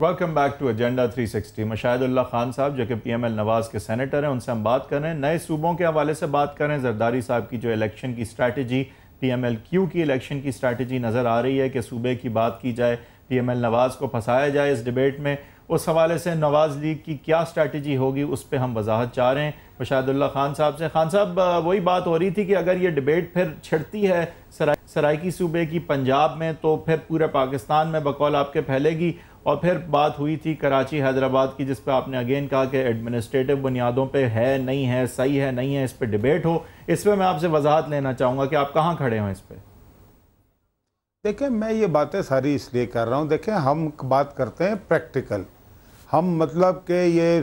Welcome back to agenda 360 Mushahidullah Khan sahab, जो कि PML नवाज़ के सेनेटर हैं, उनसे हम बात कर रहे हैं। नए सूबों के हवाले से बात कर रहे हैं। जरदारी साहब की जो इलेक्शन की स्ट्रैटेजी पीएमएल क्यू की इलेक्शन की स्ट्रैटेजी नज़र आ रही है कि सूबे की बात की जाए पीएमएल नवाज़ को फंसाया जाए इस डिबेट में। उस हवाले से नवाज़ लीग की क्या स्ट्रैटेजी होगी, उस पर हम वजाहत चाह रहे हैं। मशादुल्ला खान साहब से। खान साहब वही बात हो रही थी कि अगर ये डिबेट फिर छिड़ती है सराय सराइकी सूबे की पंजाब में तो फिर पूरे पाकिस्तान में बकौल आपके फैलेगी। और फिर बात हुई थी कराची हैदराबाद की, जिस पर आपने अगेन कहा कि एडमिनिस्ट्रेटिव बुनियादों पे है, नहीं है, सही है, नहीं है, इस पर डिबेट हो। इस पर मैं आपसे वजाहत लेना चाहूँगा कि आप कहाँ खड़े हों इस पर देखें मैं ये बातें सारी इसलिए कर रहा हूँ। देखें हम बात करते हैं प्रैक्टिकल हम मतलब कि ये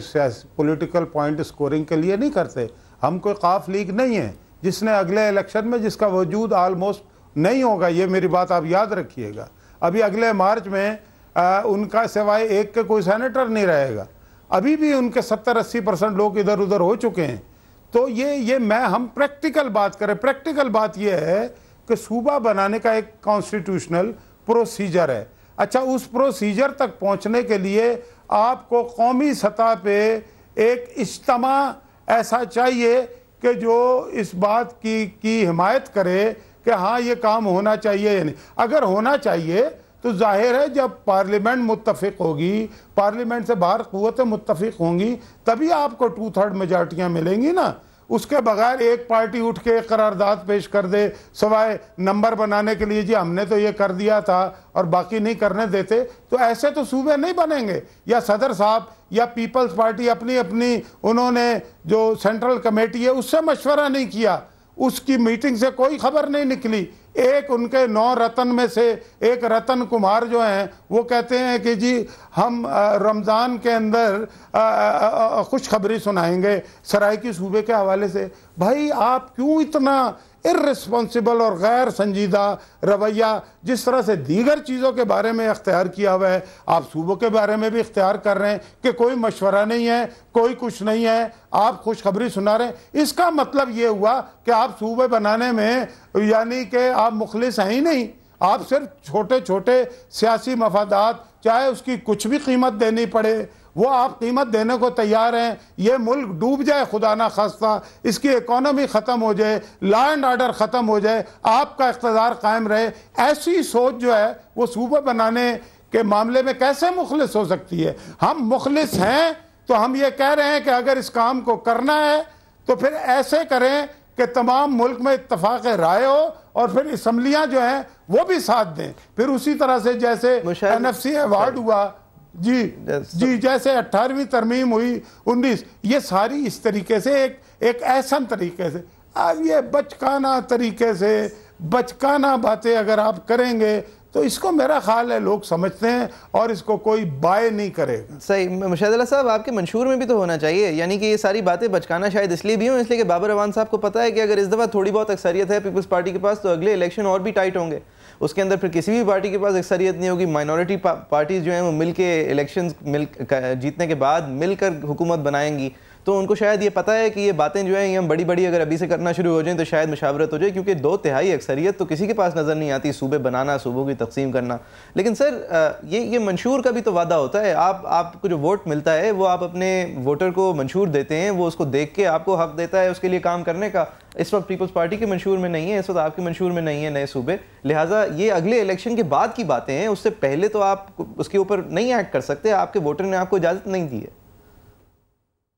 पॉलिटिकल पॉइंट स्कोरिंग के लिए नहीं करते। हम कोई काफ लीग नहीं है। जिसने अगले इलेक्शन में जिसका वजूद आलमोस्ट नहीं होगा, ये मेरी बात आप याद रखिएगा। अभी अगले मार्च में आ, उनका सिवाय एक के कोई सेनेटर नहीं रहेगा। अभी भी उनके सत्तर अस्सी परसेंट लोग इधर उधर हो चुके हैं। तो ये ये मैं हम प्रैक्टिकल बात करें। प्रैक्टिकल बात ये है कि सूबा बनाने का एक कॉन्स्टिट्यूशनल प्रोसीजर है। अच्छा उस प्रोसीजर तक पहुँचने के लिए आपको कौमी सतह पे एक इज्तम ऐसा चाहिए कि जो इस बात की की हिमायत करे कि हाँ ये काम होना चाहिए या नहीं। अगर होना चाहिए तो ज़ाहिर है जब पार्लियामेंट मुतफिक होगी, पार्लियामेंट से बाहर क़वतें मुतफिक होंगी, तभी आपको टू थर्ड मेजॉरिटियाँ मिलेंगी ना। उसके बगैर एक पार्टी उठ के करारदाद पेश कर दे, सवाए नंबर बनाने के लिए, जी, हमने तो ये कर दिया था और बाकी नहीं करने देते। तो ऐसे तो सूबे नहीं बनेंगे। या सदर साहब, या पीपल्स पार्टी अपनी अपनी उन्होंने जो सेंट्रल कमेटी है, उससे मशवरा नहीं किया। उसकी मीटिंग से कोई खबर नहीं निकली। एक उनके नौ रतन में से एक रतन कुमार जो हैं, वो कहते हैं कि जी, हम रमज़ान के अंदर खुशखबरी सुनाएँगे सराय सूबे के हवाले से। भाई, आप क्यों इतना इरिस्पॉन्सिबल और गैर संजीदा रवैया, जिस तरह से दीगर चीज़ों के बारे में अख्तियार किया हुआ है, आप सूबों के बारे में भी इख्तियार कर रहे हैं कि कोई मशवरा नहीं है, कोई कुछ नहीं है, आप खुशखबरी सुना रहे हैं। इसका मतलब ये हुआ कि आप सूबे बनाने में, यानी कि आप मुखलिस हैं ही नहीं, आप सिर्फ़ छोटे छोटे सियासी मफादात, चाहे उसकी कुछ भी कीमत देनी पड़े वो आप कीमत देने को तैयार हैं ये मुल्क डूब जाए खुदा ना खास्ता इसकी इकोनॉमी ख़त्म हो जाए लॉ एंड ऑर्डर ख़त्म हो जाए आपका इकतदार कायम रहे। ऐसी सोच जो है वो सूबा बनाने के मामले में कैसे मुखलिस हो सकती है? हम मुखलिस हैं तो हम ये कह रहे हैं कि अगर इस काम को करना है तो फिर ऐसे करें कि तमाम मुल्क में इतफाक़ राय हो और फिर इसम्बलियाँ जो हैं वो भी साथ दें। फिर उसी तरह से जैसे एन एफ़ सी अवार्ड हुआ जी जी जैसे अट्ठारहवीं तरमीम हुई उन्नीस ये सारी इस तरीके से एक एक ऐसा तरीके से अब ये बचकाना तरीके से बचकाना बातें अगर आप करेंगे तो इसको मेरा ख्याल है लोग समझते हैं और इसको कोई बाय नहीं करेगा। सही मुशाद साहब आपके मंशूर में भी तो होना चाहिए यानी कि ये सारी बातें बचकाना शायद इसलिए भी हूँ इसलिए कि बाबर अवान साहब को पता है कि अगर इस दफ़ा थोड़ी बहुत अक्सरियत है पीपल्स पार्टी के पास तो अगले इलेक्शन और भी टाइट होंगे। उसके अंदर फिर किसी भी पार्टी के पास अक्सरियत नहीं होगी। माइनॉरिटी पार्टीज़ जो हैं, वो मिल के मिल जीतने के बाद मिलकर हुकूमत बनाएँगी। तो उनको शायद ये पता है कि ये बातें जो हैं, ये हम बड़ी बड़ी अगर अभी से करना शुरू हो जाएँ तो शायद मशावरत हो जाए, क्योंकि दो तिहाई अक्सरियत तो किसी के पास नज़र नहीं आती, सूबे बनाना, सूबों की तकसीम करना। लेकिन सर ये ये मंशूर का भी तो वादा होता है। आप, आपको जो वोट मिलता है, वो आप अपने वोटर को मंशूर देते हैं, वो उसको देख के आपको हक देता है उसके लिए काम करने का। इस वक्त पीपल्स पार्टी के मंशूर में नहीं है, इस वक्त आपके मंशूर में नहीं है नए सूबे। लिहाजा ये अगले इलेक्शन के बाद की बातें हैं, उससे पहले तो आप उसके ऊपर नहीं एक्ट कर सकते, आपके वोटर ने आपको इजाज़त नहीं दी है।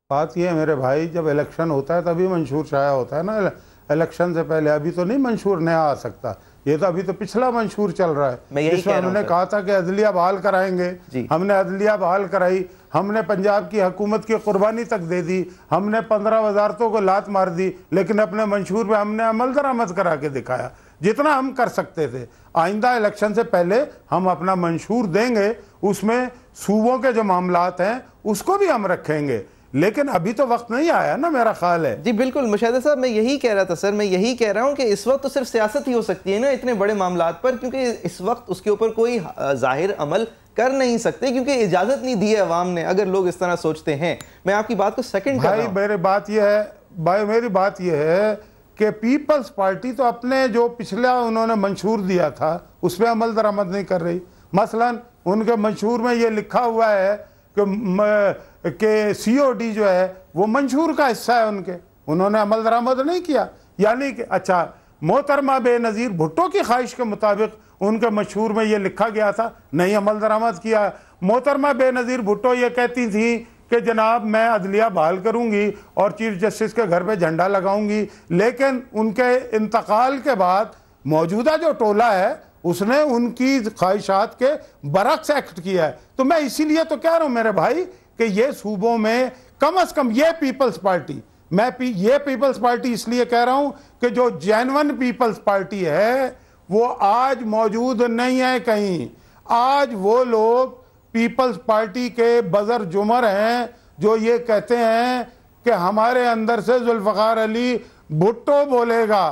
बात यह है मेरे भाई जब इलेक्शन होता है तभी मंशूर शाया होता है ना इलेक्शन से पहले। अभी तो नहीं मंशूर नया आ सकता। ये तो अभी तो पिछला मंशूर चल रहा है। जिसमें हमने कहा था कि अदलिया बहाल कराएँगे। हमने अदलिया बहाल कराई। हमने पंजाब की हुकूमत की कुर्बानी तक दे दी। हमने पंद्रह वजारतों को लात मार दी लेकिन अपने मंशूर पे हमने अमल दरामद करा के दिखाया। जितना हम कर सकते थे। आइंदा इलेक्शन से पहले हम अपना मंशूर देंगे। उसमें सूबों के जो मामला हैं उसको भी हम रखेंगे। लेकिन अभी तो वक्त नहीं आया ना मेरा ख्याल है। जी बिल्कुल मुशाह साहब मैं यही कह रहा था सर मैं यही कह रहा हूँ कि इस वक्त तो सिर्फ़ सियासत ही हो सकती है ना इतने बड़े मामला पर क्योंकि इस वक्त उसके ऊपर कोई ज़ाहिर अमल कर नहीं सकते क्योंकि इजाज़त नहीं दी है अवाम ने अगर लोग इस तरह सोचते हैं। मैं आपकी बात को सेकंड भाई मेरी बात यह है भाई मेरी बात यह है कि पीपल्स पार्टी तो अपने जो पिछला उन्होंने मंशूर दिया था उस पर अमल दरामद नहीं कर रही। मसलन उनके मंशूर में ये लिखा हुआ है कि सीओडी जो है, वो मंशूर का हिस्सा है उनके। उन्होंने अमल दरामद नहीं किया। यानी कि अच्छा मोहतरमा बेनज़ीर भुट्टो की ख्वाहिश के मुताबिक उनके मशहूर में ये लिखा गया था, नहीं अमल दरामद किया। मोहतरमा बेनज़ीर भुट्टो ये कहती थी कि, जनाब, मैं अदलिया बहाल करूँगी और चीफ जस्टिस के घर पे झंडा लगाऊँगी। लेकिन उनके इंतकाल के बाद मौजूदा जो टोला है उसने उनकी ख्वाहिशात के बरक्स एक्ट किया है। तो मैं इसीलिए तो कह रहा हूँ मेरे भाई कि ये सूबों में कम अज कम ये पीपल्स पार्टी मैं पी, ये पीपल्स पार्टी इसलिए कह रहा हूँ कि जो जैनवन पीपल्स पार्टी है वो आज मौजूद नहीं है कहीं। आज वो लोग पीपल्स पार्टी के बजर जुमर हैं जो ये कहते हैं कि हमारे अंदर से जुल्फ़ार अली भुट्टो बोलेगा।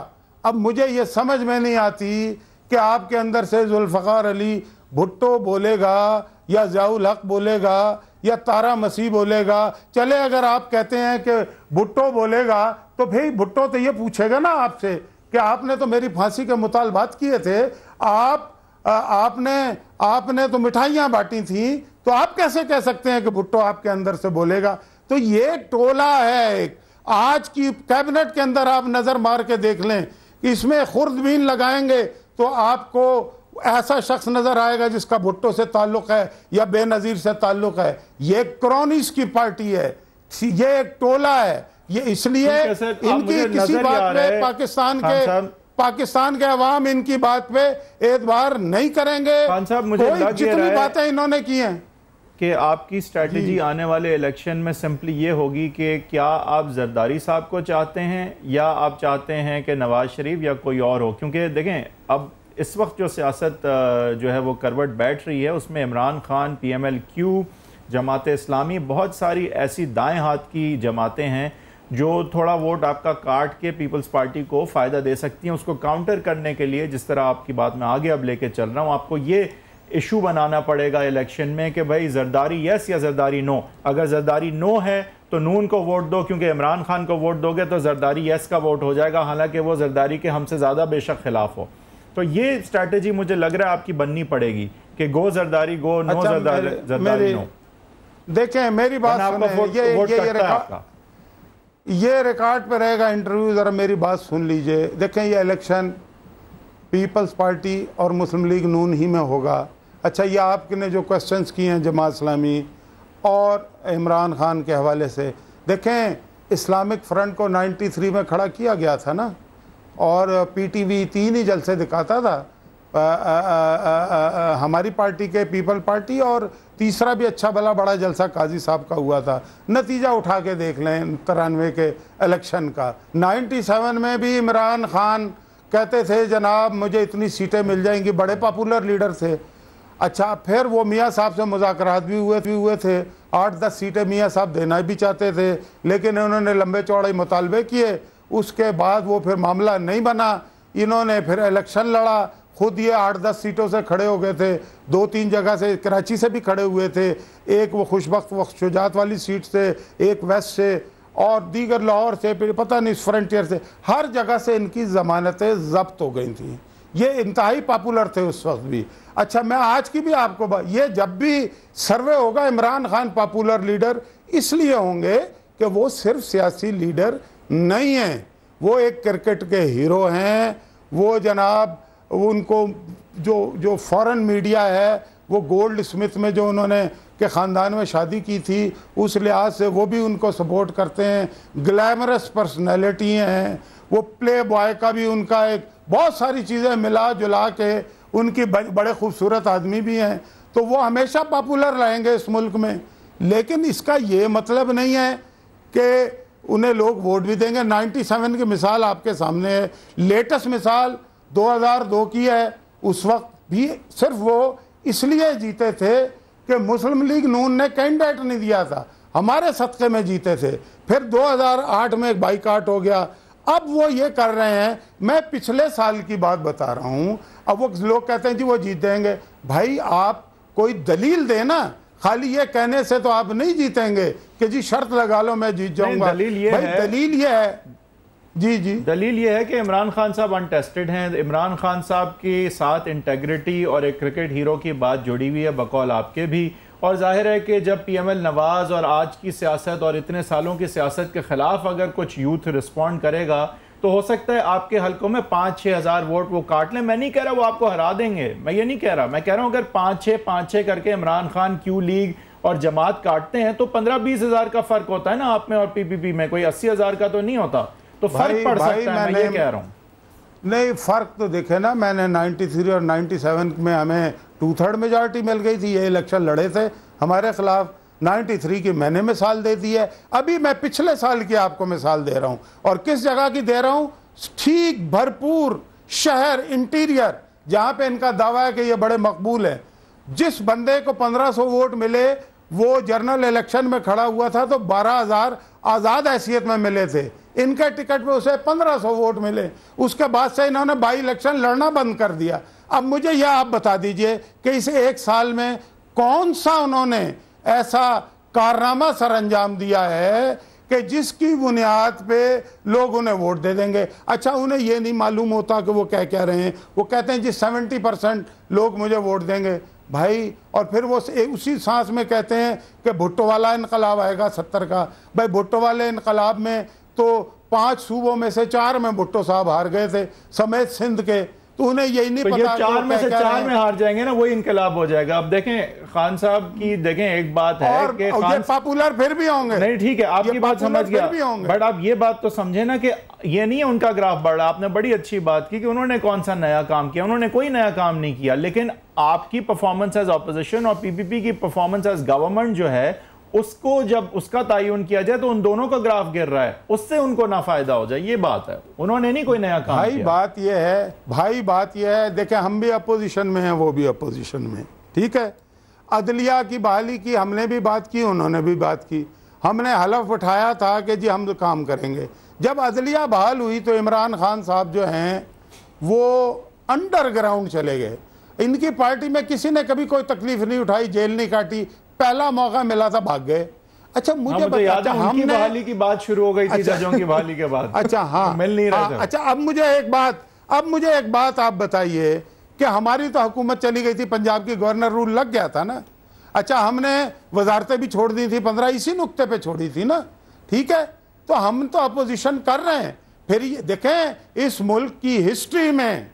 अब मुझे ये समझ में नहीं आती कि आपके अंदर से जुल्फ़ार अली भुट्टो बोलेगा या जयाउल हक बोलेगा या तारा मसीह बोलेगा। चले अगर आप कहते हैं कि भुट्टो बोलेगा तो भाई भुट्टो तो ये पूछेगा ना आपसे कि आपने तो मेरी फांसी के मुतालबात किए थे आप आ, आपने आपने तो मिठाइयाँ बांटी थी तो आप कैसे कह सकते हैं कि भुट्टो आपके अंदर से बोलेगा? तो ये टोला है एक। आज की कैबिनेट के अंदर आप नज़र मार के देख लें इसमें खुर्दबीन लगाएँगे तो आपको ऐसा शख्स नज़र आएगा जिसका भुट्टो से ताल्लुक है या बेनजीर से ताल्लुक है। ये क्रोनिस की पार्टी है ये एक टोला है ये इसलिए इनकी किसी बात पे पाकिस्तान के पाकिस्तान के अवाम इनकी बात पे एतबार नहीं करेंगे। कोई जितनी बातें इन्होंने की हैं। कि आपकी स्ट्रेटजी आने वाले इलेक्शन में सिंपली ये होगी कि क्या आप जरदारी साहब को चाहते हैं या आप चाहते हैं कि नवाज़ शरीफ या कोई और हो? क्योंकि देखें अब इस वक्त जो सियासत जो है वो करवट बैठ रही है उसमें Imran Khan P M L Q Jamaat Islami बहुत सारी ऐसी दाएँ हाथ की जमातें हैं जो थोड़ा वोट आपका काट के पीपल्स पार्टी को फ़ायदा दे सकती हैं। उसको काउंटर करने के लिए जिस तरह आपकी बात मैं आगे अब लेके चल रहा हूँ आपको ये इशू बनाना पड़ेगा इलेक्शन में कि भाई जरदारी यस या जरदारी नो अगर जरदारी नो है तो नून को वोट दो क्योंकि इमरान खान को वोट दोगे तो जरदारी यस का वोट हो जाएगा हालाँकि वो जरदारी के हमसे ज़्यादा बेशक खिलाफ हो। तो ये स्ट्रैटेजी मुझे लग रहा है आपकी बननी पड़ेगी कि गो जरदारी गो नो अच्छा, जरदारी जरदारी नो देखें मेरी बात ये ये ये रिकॉर्ड ये रिकॉर्ड पे रहेगा इंटरव्यू ज़रा मेरी बात सुन लीजिए। देखें ये इलेक्शन पीपल्स पार्टी और मुस्लिम लीग नून ही में होगा। अच्छा ये आपने जो क्वेश्चंस किए हैं जमात इस्लामी और इमरान खान के हवाले से देखें इस्लामिक फ्रंट को 93 में खड़ा किया गया था ना और पीटीवी तीन ही जलसे दिखाता था आ, आ, आ, हमारी पार्टी के पीपल पार्टी और तीसरा भी अच्छा भला बड़ा जलसा काजी साहब का हुआ था नतीजा उठा के देख लें तिरानवे के इलेक्शन का। 97 में भी इमरान खान कहते थे जनाब मुझे इतनी सीटें मिल जाएँगी। बड़े पॉपुलर लीडर थे। अच्छा फिर वो मियाँ साहब से मुजाकर भी हुए भी हुए थे। आठ, दस सीटें मियाँ साहब देना भी चाहते थे, लेकिन उन्होंने लंबे चौड़े मुतालबे किए। उसके बाद वो फिर मामला नहीं बना। इन्होंने फिर इलेक्शन लड़ा। खुद ये आठ, दस सीटों से खड़े हो गए थे। दो, तीन जगह से कराची से भी खड़े हुए थे। एक वो खुशबक वक्त शुजात वाली सीट से, एक वेस्ट से, और दीगर लाहौर से, फिर पता नहीं फ्रंटियर से। हर जगह से इनकी ज़मानतें जब्त हो गई थी। ये इंतहाई पॉपुलर थे उस वक्त भी। अच्छा मैं आज की भी आपको ये जब भी सर्वे होगा, इमरान खान पॉपुलर लीडर इसलिए होंगे कि वो सिर्फ़ सियासी लीडर नहीं हैं। वो एक क्रिकेट के हीरो हैं। वो जनाब, उनको जो जो फॉरेन मीडिया है, वो गोल्ड स्मिथ में जो उन्होंने के ख़ानदान में शादी की थी, उस लिहाज से वो भी उनको सपोर्ट करते हैं। ग्लैमरस पर्सनैलिटी हैं। वो प्ले बॉय का भी उनका एक बहुत सारी चीज़ें मिला जुला के उनकी बड़े खूबसूरत आदमी भी हैं। तो वो हमेशा पॉपुलर रहेंगे इस मुल्क में। लेकिन इसका ये मतलब नहीं है कि उन्हें लोग वोट भी देंगे। 97 की मिसाल आपके सामने है। लेटेस्ट मिसाल 2002 की है। उस वक्त भी सिर्फ़ वो इसलिए जीते थे कि मुस्लिम लीग नून ने कैंडिडेट नहीं दिया था। हमारे सदक़े में जीते थे। फिर 2008 में एक बाइकाट हो गया। अब वो ये कर रहे हैं मैं पिछले साल की बात बता रहा हूँ अब वो लोग कहते हैं जी वो जीत देंगे भाई आप कोई दलील देना खाली ये कहने से तो आप नहीं जीतेंगे कि जी शर्त लगा लो मैं जीत जाऊँगा। दलील ये भाई है दलील ये है। जी जी। दलील ये है कि इमरान खान साहब अनटेस्टेड हैं। इमरान खान साहब के साथ इंटेग्रिटी और एक क्रिकेट हीरो की बात जुड़ी हुई है बकौल आपके भी। और ज़ाहिर है कि जब पीएमएल नवाज़ और आज की सियासत और इतने सालों की सियासत के खिलाफ अगर कुछ यूथ रिस्पॉन्ड करेगा तो हो सकता है आपके हलकों में पाँच छः हज़ार वोट वो काट लें। मैं नहीं कह रहा वो आपको हरा देंगे। मैं ये नहीं कह रहा। मैं कह रहा हूँ अगर पाँच छः पाँच छः करके इमरान खान क्यू लीग और जमात काटते हैं तो पंद्रह बीस हज़ार का फ़र्क होता है ना आप में और पीपीपी में। कोई अस्सी हज़ार का तो नहीं होता। तो फ़र्क पड़ सकता है मैं ये कह रहा हूँ। नहीं, फ़र्क तो देखे ना, मैंने 93 और 97 में हमें टू थर्ड मेजॉरिटी मिल गई थी, ये इलेक्शन लड़े थे हमारे खिलाफ। 93 की मैंने मिसाल दे दी है। अभी मैं पिछले साल की आपको मिसाल दे रहा हूँ। और किस जगह की दे रहा हूँ? ठीक भरपूर शहर इंटीरियर जहाँ पे इनका दावा है कि ये बड़े मकबूल है। जिस बंदे को 1500 वोट मिले, वो जर्नल इलेक्शन में खड़ा हुआ था तो 12000 आज़ाद हैसियत में मिले थे। इनके टिकट पे उसे 1500 वोट मिले। उसके बाद से इन्होंने बाई इलेक्शन लड़ना बंद कर दिया। अब मुझे यह आप बता दीजिए कि इस एक साल में कौन सा उन्होंने ऐसा कारनामा सर अंजाम दिया है कि जिसकी बुनियाद पे लोग उन्हें वोट दे देंगे। अच्छा उन्हें यह नहीं मालूम होता कि वो क्या कह रहे हैं। वो कहते हैं जी, सेवेंटी परसेंट लोग मुझे वोट देंगे। भाई, और फिर वो उसी सांस में कहते हैं कि भुट्टो वाला इनकलाब आएगा सत्तर का। भाई, भुट्टो वाले इनकलाब में तो पाँच सूबों में से चार में भुट्टो साहब हार गए थे, समेत सिंध के। तो उन्हें यही नहीं तो पता चार में से चार में हार जाएँगे ना वही इनकलाब हो जाएगा। अब देखें खान साहब की देखें एक बात है और, कि खान पॉपुलर फिर भी होंगे। नहीं ठीक है आपकी बात समझ गया। बट आप ये बात तो समझे ना कि ये नहीं है उनका ग्राफ बढ़ा आपने बड़ी अच्छी बात की कि उन्होंने कौन सा नया काम किया। उन्होंने कोई नया काम नहीं किया। लेकिन आपकी परफॉर्मेंस एज ऑपोजिशन और पीपीपी की परफॉर्मेंस एज गवर्नमेंट जो है उसको जब उसका तयन किया जाए तो उन दोनों का ग्राफ गिर रहा है। उससे उनको ना फ़ायदा हो जाए। ये बात है। उन्होंने नहीं कोई नया काम भाई किया। बात ये है भाई बात ये है देखें हम भी अपोजिशन में हैं वो भी अपोजिशन में ठीक है? अदलिया की बहाली की हमने भी बात की उन्होंने भी बात की। हमने हलफ उठाया था कि जी हम काम करेंगे। जब अदलिया बहाल हुई तो इमरान खान साहब जो हैं वो अंडरग्राउंड चले गए। इनकी पार्टी में किसी ने कभी कोई तकलीफ़ नहीं उठाई जेल नहीं काटी पहला मौका मिला था भाग गए। अच्छा मुझे हाँ, याद है हमने बहाली की बात शुरू हो गई थी अच्छा, जजों की बहाली के बाद। अच्छा हाँ। मिल नहीं रहा हाँ, अच्छा अब मुझे एक बात अब मुझे एक बात आप बताइए कि हमारी तो हुकूमत चली गई थी पंजाब की गवर्नर रूल लग गया था ना? अच्छा हमने वजारतें भी छोड़ दी थी पंद्रह इसी नुक्ते पे छोड़ी थी ना? ठीक है तो हम तो अपोजिशन कर रहे हैं। फिर ये देखें इस मुल्क की हिस्ट्री में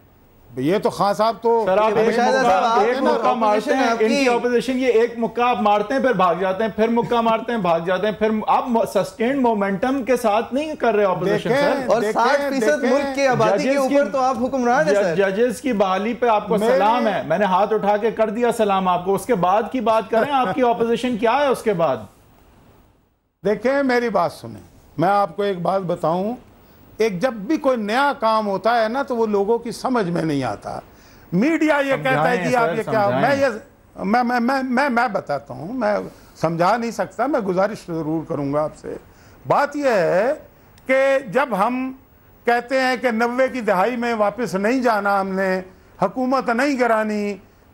ये तो खान साहब तो सर आप एक मुक्का, एक मुक्का मारते हैं इनकी ऑपोजिशन ये एक मुक्का आप मारते हैं फिर भाग जाते हैं फिर मुक्का मारते हैं भाग जाते हैं फिर आप सस्टेन मोमेंटम के साथ नहीं कर रहे ऑपोजिशन सर। और साठ फ़ीसद मुल्क की आबादी के ऊपर तो आप हुक्मरान हैं जजेस की बहाली पे आपको सलाम है। मैंने हाथ उठा के कर दिया सलाम आपको। उसके बाद की बात करें आपकी ऑपोजिशन क्या है उसके बाद? देखें मेरी बात सुने। मैं आपको एक बात बताऊँ एक जब भी कोई नया काम होता है ना तो वो लोगों की समझ में नहीं आता। मीडिया ये कहता है कि आप ये क्या मैं ये मैं मैं मैं मैं, मैं बताता हूँ मैं समझा नहीं सकता मैं गुजारिश ज़रूर करूँगा आपसे। बात यह है कि जब हम कहते हैं कि नब्बे की दहाई में वापस नहीं जाना हमने हुकूमत नहीं करानी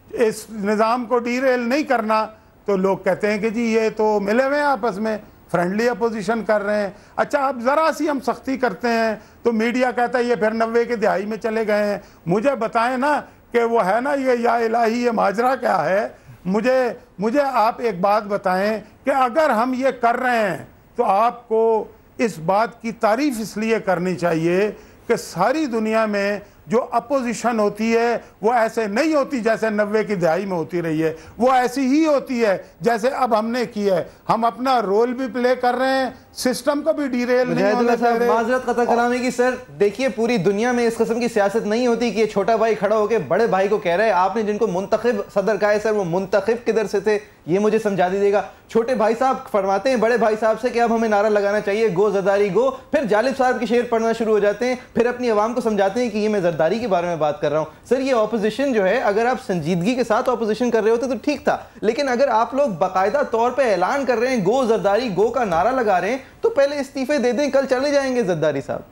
इस निज़ाम को डीरेल नहीं करना तो लोग कहते हैं कि जी ये तो मिले हुए हैं आपस में। फ्रेंडली अपोजिशन कर रहे हैं। अच्छा अब ज़रा सी हम सख्ती करते हैं तो मीडिया कहता है, ये फिर नब्बे के दिहाई में चले गए हैं। मुझे बताएँ ना कि वो है ना, ये या इलाही, ये माजरा क्या है? मुझे मुझे आप एक बात बताएँ कि अगर हम ये कर रहे हैं तो आपको इस बात की तारीफ़ इसलिए करनी चाहिए कि सारी दुनिया में जो अपोजिशन होती है, वो ऐसे नहीं होती जैसे नब्बे की दहाई में होती रही है। वो ऐसी ही होती है जैसे अब हमने की है। हम अपना रोल भी प्ले कर रहे हैं सिस्टम को भी डीरेल माजरत कतर कराने की सर देखिए पूरी दुनिया में इस किस्म की सियासत नहीं होती कि ये छोटा भाई खड़ा होकर बड़े भाई को कह रहे हैं आपने जिनको मुंतखब सदर कहा है सर वो मुंतखब किधर से थे ये मुझे समझा दीजिएगा छोटे भाई साहब फरमाते हैं बड़े भाई साहब से कि अब हमें नारा लगाना चाहिए गो जरदारी गो। फिर जालिब साहब के शेर पढ़ना शुरू हो जाते हैं फिर अपनी आवाम को समझाते हैं कि ये मैं जरदारी के बारे में बात कर रहा हूँ। सर ये ऑपोजिशन जो है अगर आप संजीदगी के साथ ऑपोजिशन कर रहे होते तो ठीक था लेकिन अगर आप लोग बाकायदा तौर पर ऐलान कर रहे हैं गो जरदारी गो का नारा लगा रहे हैं तो पहले इस्तीफे दे दें कल चले जाएँगे जरदारी साहब।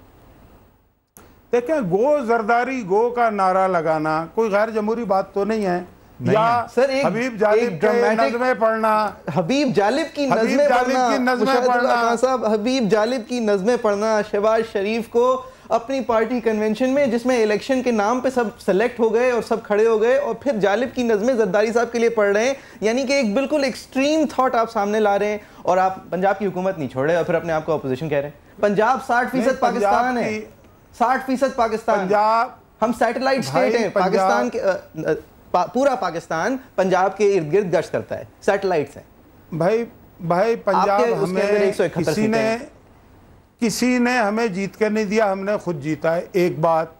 देखिए गो जरदारी गो का नारा लगाना कोई गैर जमहूरी बात तो नहीं है। या सर एक हबीब जालिब नज़में पढ़ना। हबीब जालिब की नज़में पढ़ना। साहब हबीब जालिब की नज़में पढ़ना शहबाज शरीफ को अपनी पार्टी कन्वेंशन में जिसमें इलेक्शन के नाम पे सब सेलेक्ट हो गए और सब खड़े हो गए और फिर जालिब की नज़में जरदारी साहब के लिए पढ़ रहे हैं। यानी कि एक बिल्कुल एक्सट्रीम थॉट आप सामने ला रहे हैं और आप पंजाब की हुकूमत नहीं छोड़ रहे और फिर अपने आप को अपोजिशन कह रहे हैं। पंजाब साठ फ़ीसद पाकिस्तान है। साठ फ़ीसद पाकिस्तान। पंजाब हम सैटेलाइट स्टेट हैं। पाकिस्तान के पा, पूरा पाकिस्तान पंजाब के इर्द गिर्द गश्त करता है। सैटेलाइट्स हैं। भाई भाई पंजाब हमें किसी ने हैं। किसी ने हमें जीत कर नहीं दिया, हमने खुद जीता है, एक बात।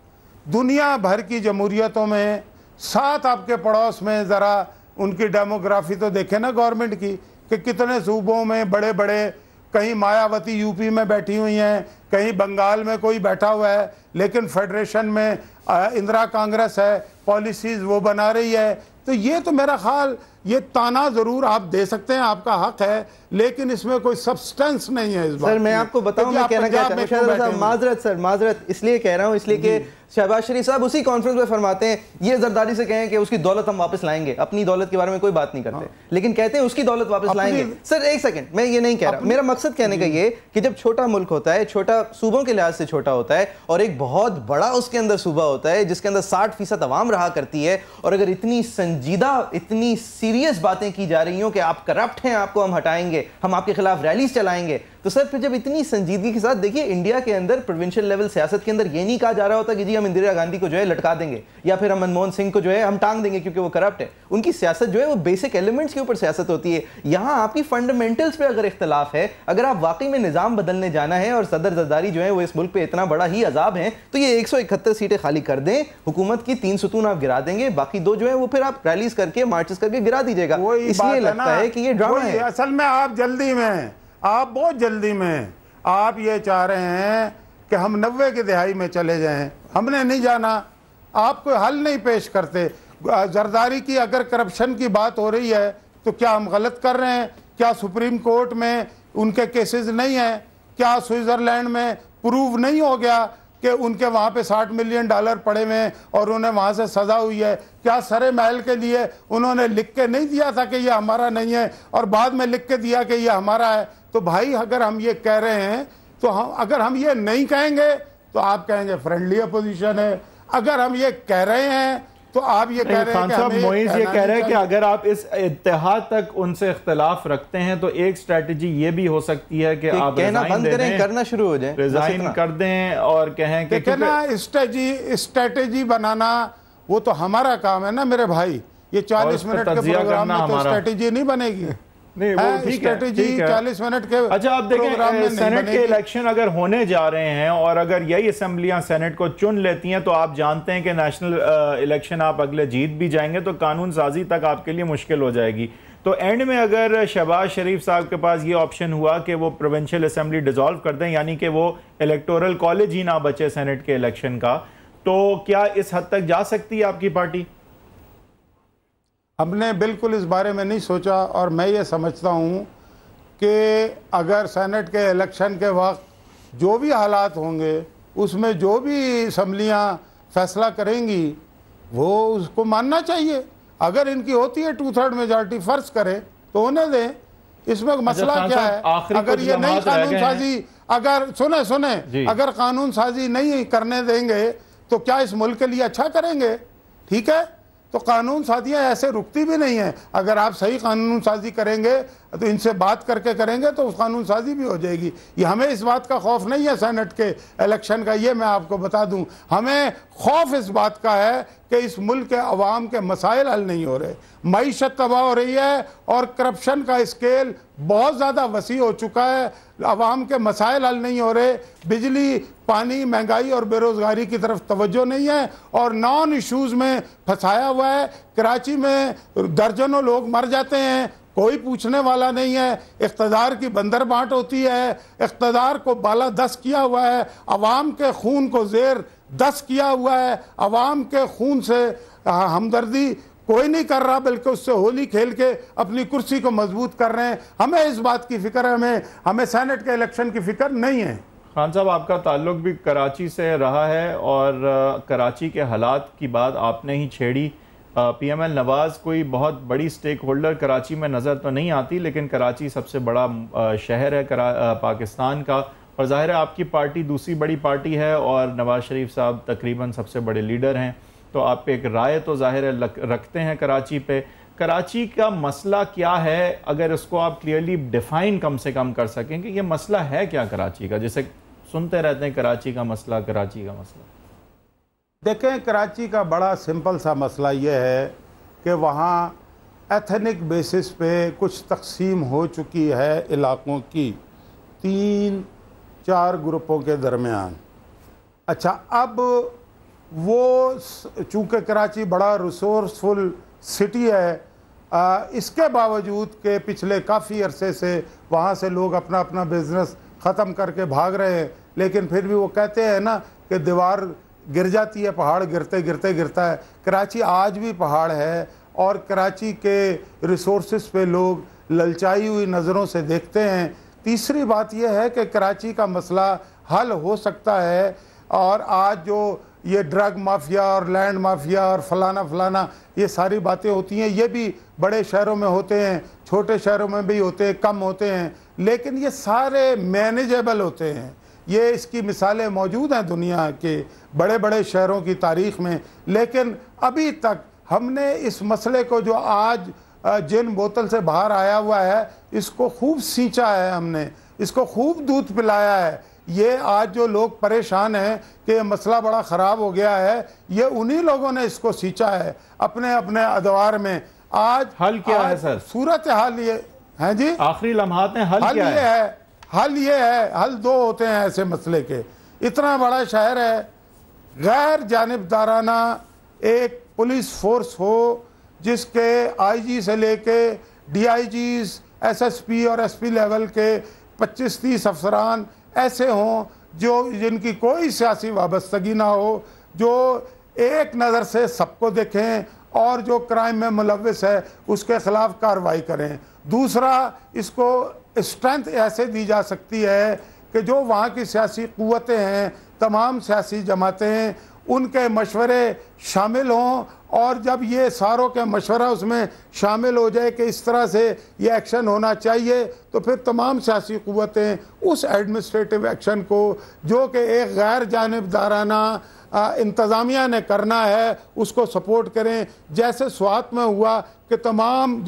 दुनिया भर की जमहूरियतों में साथ आपके पड़ोस में ज़रा उनकी डेमोग्राफी तो देखें ना गवर्नमेंट की, कि कितने सूबों में बड़े बड़े कहीं मायावती यूपी में बैठी हुई हैं, कहीं बंगाल में कोई बैठा हुआ है, लेकिन फेडरेशन में इंदिरा कांग्रेस है, पॉलिसीज़ वो बना रही है। तो ये तो मेरा ख्याल ये ताना ज़रूर आप दे सकते हैं आपका हक है लेकिन इसमें कोई सब्सटेंस नहीं है इस बात सर मैं आपको बताऊँ मैं कहना क्या चाहता हूँ हैं? माजरत सर माजरत इसलिए कह रहा हूँ इसलिए कि शहबाज शरीफ साहब उसी कॉन्फ्रेंस में फरमाते हैं ये जरदारी से कहें कि उसकी दौलत हम वापस लाएँगे अपनी दौलत के बारे में कोई बात नहीं करते। लेकिन कहते हैं उसकी दौलत वापस लाएँगे। सर एक सेकंड मैं ये नहीं कह रहा। मेरा मकसद कहने का ये कि जब छोटा मुल्क होता है छोटा सूबों के लिहाज से छोटा होता है और एक बहुत बड़ा उसके अंदर सूबा होता है जिसके अंदर साठ फ़ीसद अवाम रहा करती है और अगर इतनी संजीदा इतनी सीरियस बातें की जा रही हो कि आप करप्ट हैं, आपको हम हटाएँगे, हम आपके खिलाफ रैलीज चलाएँगे। तो सर फिर जब इतनी संजीदगी के साथ देखिए इंडिया के अंदर प्रोविंशियल लेवल सियासत के अंदर ये नहीं कहा जा रहा होता कि जी हम इंदिरा गांधी को जो है लटका देंगे या फिर हम मनमोहन सिंह को जो है हम टांग देंगे क्योंकि वो करप्ट है। उनकी सियासत जो है वो बेसिक एलिमेंट्स के ऊपर सियासत होती है। यहाँ आपकी फंडामेंटल्स पे अगर इख्तलाफ है अगर आप वाकई में निज़ाम बदलने जाना है और सदर जरदारी जो है वो इस मुल्क पे इतना बड़ा ही अजाब है तो ये एक सौ इकहत्तर सीटें खाली कर दें हुकूमत की तीन सुतून आप गिरा देंगे बाकी दो जो है वो फिर आप रैलीज करके मार्चेस करके गिरा दीजिएगा। इसलिए लगता है कि ये ड्रामा है। असल में आप जल्दी में। आप बहुत जल्दी में। आप ये चाह रहे हैं कि हम नब्बे की दिहाई में चले जाएँ। हमने नहीं जाना। आप कोई हल नहीं पेश करते। जरदारी की अगर करप्शन की बात हो रही है तो क्या हम गलत कर रहे हैं? क्या सुप्रीम कोर्ट में उनके केसेस नहीं हैं? क्या स्विट्जरलैंड में प्रूव नहीं हो गया कि उनके वहाँ पे 60 मिलियन डॉलर पड़े हुए हैं और उन्हें वहाँ से सजा हुई है? क्या सरे महल के लिए उन्होंने लिख के नहीं दिया था कि ये हमारा नहीं है और बाद में लिख के दिया कि ये हमारा है? तो भाई अगर हम ये कह रहे हैं तो हम अगर हम ये नहीं कहेंगे तो आप कहेंगे फ्रेंडली अपोजिशन है। अगर हम ये कह रहे हैं तो आप ये कह रहे हैं कि साहब मोइज ये कहना कह रहे हैं कि अगर आप इस इत्तेहाद तक उनसे इख्तलाफ रखते हैं तो एक स्ट्रेटजी ये भी हो सकती है कि आप कहना बंद करें करना शुरू हो जाए। रिजाइन कर दें और कहें कि देखिए क्योंकि- ना स्ट्रेटजी स्ट्रेटेजी बनाना वो तो हमारा काम है ना मेरे भाई। ये चालीस मिनट के प्रोग्राम में तो। स्ट्रेटेजी नहीं बनेगी। नहीं स्ट्रेटेजी। 40 मिनट के अच्छा आप देखें सेनेट के इलेक्शन अगर होने जा रहे हैं और अगर यही असम्बलियाँ सेनेट को चुन लेती हैं तो आप जानते हैं कि नेशनल इलेक्शन आप अगले जीत भी जाएँगे तो कानून साजी तक आपके लिए मुश्किल हो जाएगी। तो एंड में अगर शहबाज शरीफ साहब के पास ये ऑप्शन हुआ कि वो प्रोविंशियल असम्बली डिसॉल्व कर दें यानी कि वो इलेक्टोरल कॉलेज ही ना बचे सेनेट के इलेक्शन का तो क्या इस हद तक जा सकती है आपकी पार्टी? हमने बिल्कुल इस बारे में नहीं सोचा और मैं ये समझता हूँ कि अगर सेनेट के इलेक्शन के वक्त जो भी हालात होंगे उसमें जो भी असम्बलियाँ फैसला करेंगी वो उसको मानना चाहिए। अगर इनकी होती है टू थर्ड मेजॉरिटी फ़र्ज़ करे तो होने दें। इसमें मसला क्या है? अगर ये रह कानून साजी अगर सुने सुने अगर कानून साजी नहीं करने देंगे तो क्या इस मुल्क के लिए अच्छा करेंगे? ठीक है? तो कानून साजियाँ ऐसे रुकती भी नहीं है। अगर आप सही कानून साजी करेंगे तो इनसे बात करके करेंगे तो कानून साजी भी हो जाएगी। ये हमें इस बात का खौफ नहीं है सेनेट के इलेक्शन का, ये मैं आपको बता दूँ। हमें खौफ इस बात का है कि इस मुल्क के अवाम के मसाइल हल नहीं हो रहे। मीशत तबाह हो रही है और करप्शन का स्केल बहुत ज़्यादा वसी हो चुका है। अवाम के मसाइल हल नहीं हो रहे। बिजली, पानी, महँगाई और बेरोज़गारी की तरफ़ तवज्जो नहीं है और नॉन इश्यूज़ में फंसाया हुआ है। कराची में दर्जनों लोग मर जाते हैं। कोई पूछने वाला नहीं है। इकतदार की बंदर बांट होती है। इकतदार को बाला दस किया हुआ है। अवाम के खून को जेर दस किया हुआ है। अवाम के खून से हमदर्दी कोई नहीं कर रहा, बल्कि उससे होली खेल के अपनी कुर्सी को मज़बूत कर रहे हैं। हमें इस बात की फ़िक्र है, हमें हमें सेनेट के इलेक्शन की फ़िक्र नहीं है। खान साहब, आपका ताल्लुक भी कराची से रहा है और कराची के हालात की बात आपने ही छेड़ी। पी एम एल नवाज़ कोई बहुत बड़ी स्टेक होल्डर कराची में नज़र तो नहीं आती, लेकिन कराची सबसे बड़ा शहर है पाकिस्तान का। और ज़ाहिर है आपकी पार्टी दूसरी बड़ी पार्टी है और नवाज़ शरीफ साहब तकरीबन सबसे बड़े लीडर हैं। तो आप एक राय तो ज़ाहिर है रखते हैं कराची पे। कराची का मसला क्या है? अगर इसको आप क्लियरली डिफाइन कम से कम कर सकें कि ये मसला है क्या कराची का? जैसे सुनते रहते हैं, कराची का मसला, कराची का मसला। देखें कराची का बड़ा सिंपल सा मसला ये है कि वहाँ एथनिक बेसिस पे कुछ तकसीम हो चुकी है इलाकों की तीन चार ग्रुपों के दरमियान। अच्छा अब वो चूँकि कराची बड़ा रिसोर्सफुल सिटी है आ, इसके बावजूद के पिछले काफ़ी अरसे से वहाँ से लोग अपना अपना बिज़नेस ख़त्म करके भाग रहे हैं लेकिन फिर भी वो कहते हैं ना कि दीवार गिर जाती है, पहाड़ गिरते गिरते, गिरता है। कराची आज भी पहाड़ है और कराची के रिसोर्स पे लोग ललचाई हुई नज़रों से देखते हैं। तीसरी बात यह है कि कराची का मसला हल हो सकता है और आज जो ये ड्रग माफिया और लैंड माफिया और फलाना फलाना, ये सारी बातें होती हैं। ये भी बड़े शहरों में होते हैं, छोटे शहरों में भी होते हैं, कम होते हैं। लेकिन ये सारे मैनेजेबल होते हैं। ये इसकी मिसालें मौजूद हैं दुनिया के बड़े बड़े शहरों की तारीख में। लेकिन अभी तक हमने इस मसले को जो आज जिन बोतल से बाहर आया हुआ है इसको खूब सींचा है हमने। इसको खूब दूध पिलाया है। ये आज जो लोग परेशान हैं कि ये मसला बड़ा ख़राब हो गया है ये उन्हीं लोगों ने इसको सींचा है अपने अपने अदवार में। आज हल क्या आज है सर। सूरत हाल ये है जी? आखिरी लम्हात में हल, हल क्या ये है? है। हल ये है, हल दो होते हैं ऐसे मसले के। इतना बड़ा शहर है, गैर जानबदाराना एक पुलिस फोर्स हो, जिसके आईजी से लेके डीआईजीज एसएसपी और एसपी लेवल के 25-30 अफसरान ऐसे हों, जो जिनकी कोई सियासी वाबस्तगी ना हो, जो एक नज़र से सबको देखें और जो क्राइम में मुलविस है, उसके खिलाफ कार्रवाई करें। दूसरा, इसको स्ट्रेंथ ऐसे दी जा सकती है कि जो वहाँ की सियासी क़वतें हैं, तमाम सियासी जमातें उनके मशवरे शामिल हों और जब ये सारों के मशवरा उसमें शामिल हो जाए कि इस तरह से ये एक्शन होना चाहिए तो फिर तमाम सियासी क़वतें उस एडमिनिस्ट्रेटिव एक्शन को, जो कि एक गैर जानबदाराना इंतज़ामिया ने करना है उसको सपोर्ट करें। जैसे स्वात में हुआ कि तमाम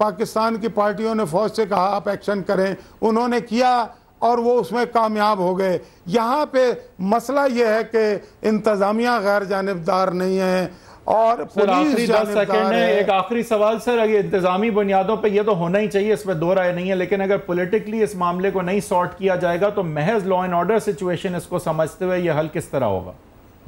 पाकिस्तान की पार्टियों ने फ़ौज से कहा आप एक्शन करें। उन्होंने किया और वो उसमें कामयाब हो गए। यहाँ पे मसला ये है कि इंतज़ामिया गैर जानबदार नहीं है और पुलिस है। एक आखिरी सवाल सर अगर इंतजामी बुनियादों पे ये तो होना ही चाहिए इसमें दो राय नहीं है लेकिन अगर पॉलिटिकली इस मामले को नहीं सॉर्ट किया जाएगा तो महज लॉ एंड ऑर्डर सिचुएशन इसको समझते हुए ये हल किस तरह होगा?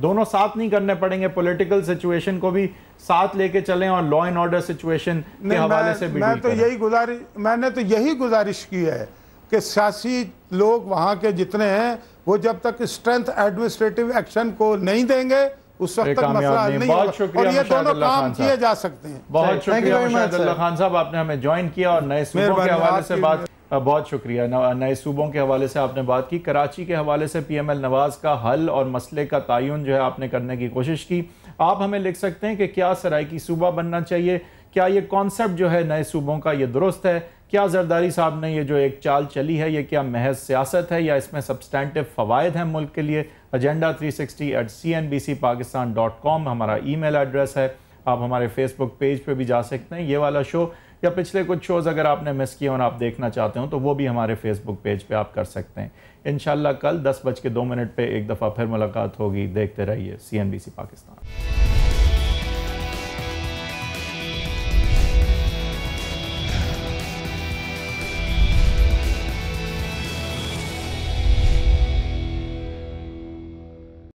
दोनों साथ नहीं करने पड़ेंगे। पॉलिटिकल सिचुएशन को भी साथ लेके चलें और लॉ एंड ऑर्डर सिचुएशन के हवाले से भी मैं तो यही गुजारिश मैंने तो यही गुजारिश की है कि सियासी लोग वहाँ के जितने हैं वो जब तक स्ट्रेंथ एडमिनिस्ट्रेटिव एक्शन को नहीं देंगे उस वक्त तक मसला हल नहीं होगा। और ये दोनों काम किए जा सकते हैं। बहुत शुक्रिया खान साहब आपने हमें ज्वाइन किया और नए सूबों के हवाले से बात बहुत शुक्रिया। नए सूबों के हवाले से आपने बात की। कराची के हवाले से पी एम एल नवाज़ का हल और मसले का तयन जो है आपने करने की कोशिश की। आप हमें लिख सकते हैं कि क्या सराइकी सूबा बनना चाहिए? क्या ये कॉन्सेप्ट जो है नए सूबों का ये दुरुस्त है? क्या जरदारी साहब ने ये जो एक चाल चली है, ये क्या महज सियासत है या इसमें सब्सटैंटिव फ़वाद हैं मुल्क के लिए? Agenda three sixty eight C N B C Pakistan dot com हमारा ई मेल एड्रेस है। आप हमारे फेसबुक पेज पे भी जा सकते हैं। ये वाला शो या पिछले कुछ शोज़ अगर आपने मिस किए और आप देखना चाहते हो तो वो भी हमारे फेसबुक पेज पे आप कर सकते हैं। इन कल दस बज के दो मिनट पर एक दफ़ा फिर मुलाकात होगी। देखते रहिए C N B C Pakistan